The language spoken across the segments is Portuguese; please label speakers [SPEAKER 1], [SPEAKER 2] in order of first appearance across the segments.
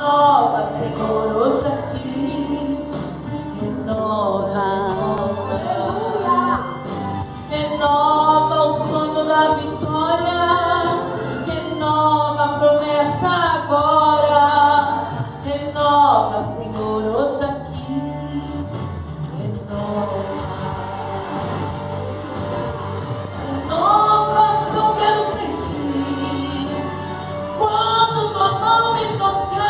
[SPEAKER 1] Nova, Senhor, hoje aqui. Renova, aleluia. Renova o sonho da vitória. Renova a promessa agora. Renova, Senhor, hoje aqui. Renova. Renova, só quero sentir. Quando tua mão me tocar,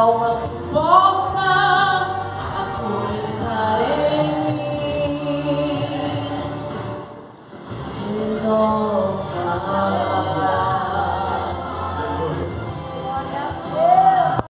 [SPEAKER 1] almas podem.